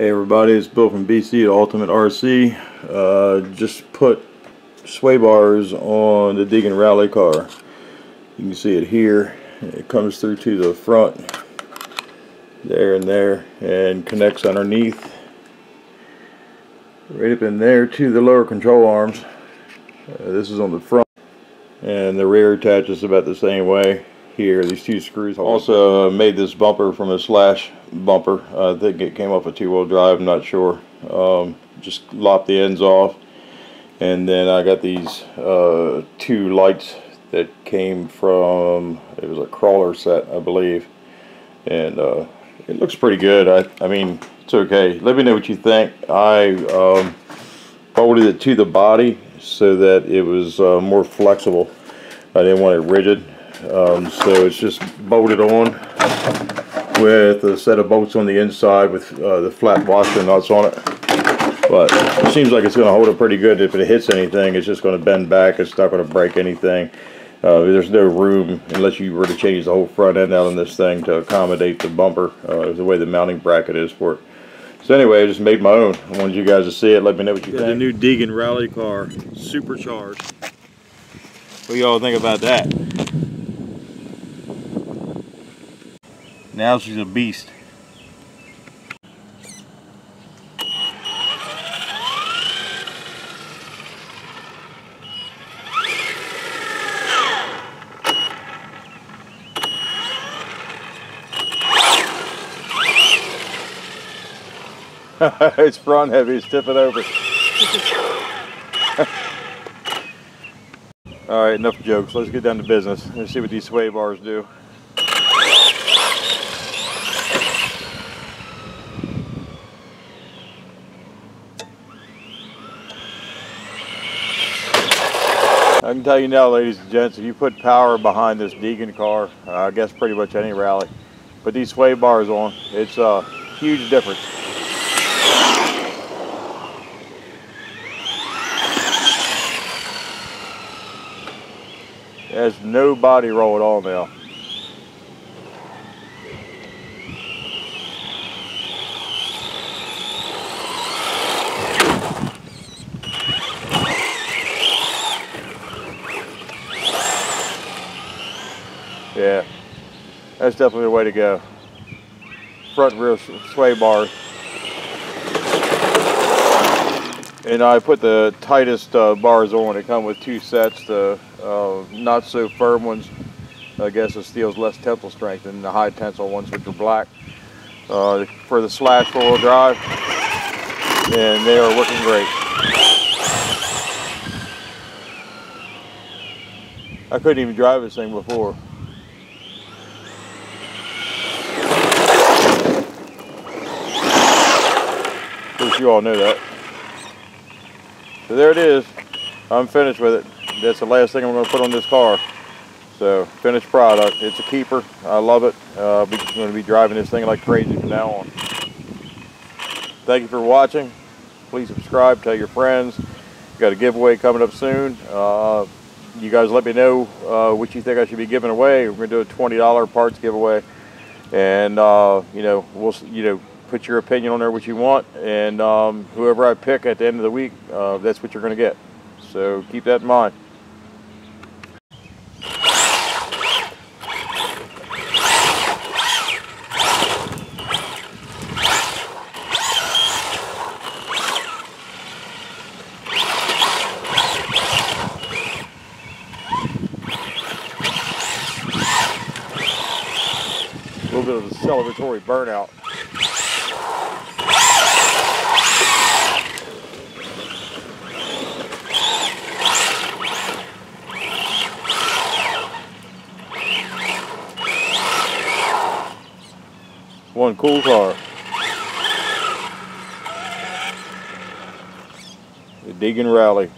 Hey everybody, it's Bill from BC at Ultimate RC. Uh, just put sway bars on the Deegan Rally car. You can see it here. It comes through to the front, there and there, and connects underneath, right up in there to the lower control arms. Uh, this is on the front, and the rear attaches about the same way here. These two screws. Also uh, made this bumper from a slash bumper. I think it came off a two-wheel drive. I'm not sure. Um, just lopped the ends off, and then I got these uh, two lights that came from. It was a crawler set, I believe, and uh, it looks pretty good. I, I mean, it's okay. Let me know what you think. I um, bolted it to the body so that it was uh, more flexible. I didn't want it rigid. Um, so it's just bolted on with a set of bolts on the inside with uh, the flat washer nuts on it. But it seems like it's going to hold it pretty good. If it hits anything, it's just going to bend back. It's not going to break anything. Uh, there's no room unless you were to change the whole front end out on this thing to accommodate the bumper, uh, the way the mounting bracket is for it. So anyway, I just made my own. I wanted you guys to see it. Let me know what you think. The new Deegan Rally car, supercharged. What y'all think about that? Now she's a beast. it's front heavy, it's tipping over. All right, enough jokes. Let's get down to business. Let's see what these sway bars do. I can tell you now, ladies and gents, if you put power behind this Deegan car, uh, I guess pretty much any rally, put these sway bars on, it's a huge difference. There's no body roll at all now. Yeah, that's definitely the way to go. Front rear sway bars. And I put the tightest uh, bars on. It come with two sets, the uh, not so firm ones. I guess the steel's less tensile strength than the high tensile ones, which are black. Uh, for the slash four-wheel drive, and they are working great. I couldn't even drive this thing before. You all know that. So there it is. I'm finished with it. That's the last thing I'm going to put on this car. So, finished product. It's a keeper. I love it. Uh, I'm going to be driving this thing like crazy from now on. Thank you for watching. Please subscribe. Tell your friends. Got a giveaway coming up soon. Uh, you guys let me know uh, what you think I should be giving away. We're going to do a $20 parts giveaway. And, uh, you know, we'll, you know, put your opinion on there what you want and um, whoever I pick at the end of the week uh, that's what you're going to get. So keep that in mind. A little bit of a celebratory burnout One cool car. The Deegan Rally.